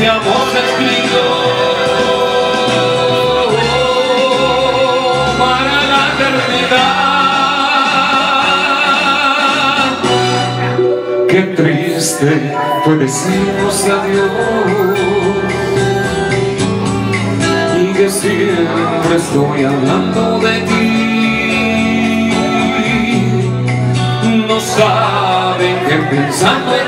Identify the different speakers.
Speaker 1: este amor escrito oh, para la eternidad. Qué triste fue decirnos adiós y que siempre estoy hablando de ti. No saben que pensando